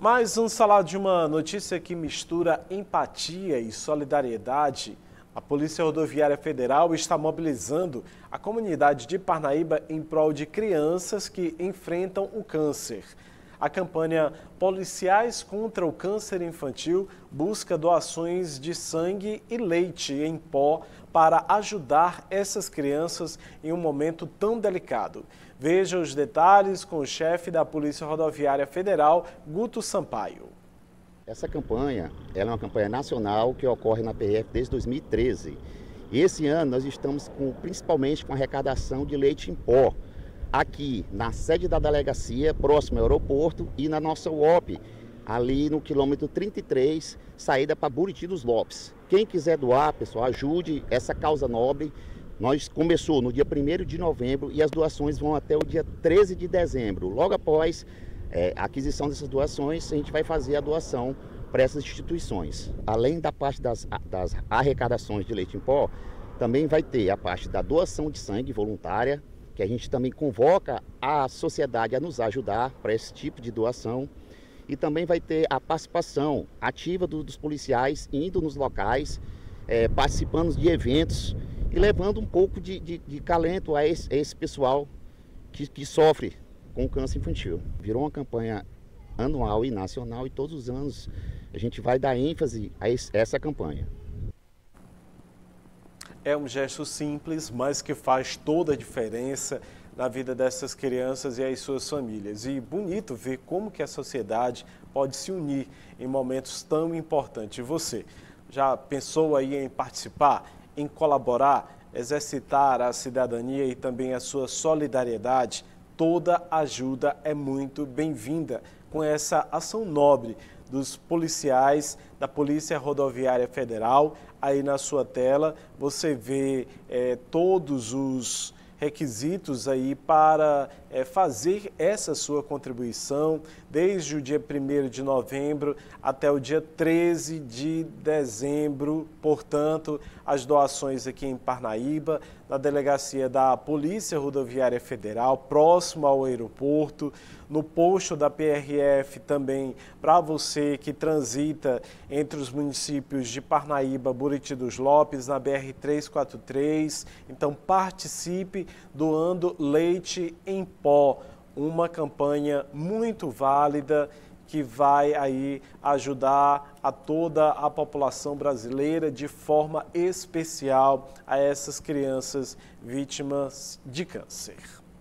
Mas vamos falar de uma notícia que mistura empatia e solidariedade. A Polícia Rodoviária Federal está mobilizando a comunidade de Parnaíba em prol de crianças que enfrentam o câncer. A campanha Policiais contra o Câncer Infantil busca doações de sangue e leite em pó para ajudar essas crianças em um momento tão delicado. Veja os detalhes com o chefe da Polícia Rodoviária Federal, Guto Sampaio. Essa campanha é uma campanha nacional que ocorre na PF desde 2013. E esse ano nós estamos com, principalmente com arrecadação de leite em pó aqui na sede da delegacia, próximo ao aeroporto, e na nossa UOP, ali no quilômetro 33, saída para Buriti dos Lopes. Quem quiser doar, pessoal, ajude essa causa nobre. Nós começou no dia 1 de novembro e as doações vão até o dia 13 de dezembro. Logo após é, a aquisição dessas doações, a gente vai fazer a doação para essas instituições. Além da parte das, das arrecadações de leite em pó, também vai ter a parte da doação de sangue voluntária, que a gente também convoca a sociedade a nos ajudar para esse tipo de doação. E também vai ter a participação ativa do, dos policiais indo nos locais, é, participando de eventos e levando um pouco de, de, de calento a esse, a esse pessoal que, que sofre com câncer infantil. Virou uma campanha anual e nacional e todos os anos a gente vai dar ênfase a essa campanha. É um gesto simples, mas que faz toda a diferença na vida dessas crianças e as suas famílias. E bonito ver como que a sociedade pode se unir em momentos tão importantes. Você já pensou aí em participar, em colaborar, exercitar a cidadania e também a sua solidariedade? Toda ajuda é muito bem-vinda com essa ação nobre dos policiais da Polícia Rodoviária Federal. Aí na sua tela você vê é, todos os requisitos aí para é, fazer essa sua contribuição desde o dia 1 de novembro até o dia 13 de dezembro. Portanto, as doações aqui em Parnaíba, na delegacia da Polícia Rodoviária Federal, próximo ao aeroporto, no posto da PRF também para você que transita entre os municípios de Parnaíba, Buriti dos Lopes, na BR 343. Então participe doando leite em pó, uma campanha muito válida que vai aí ajudar a toda a população brasileira de forma especial a essas crianças vítimas de câncer.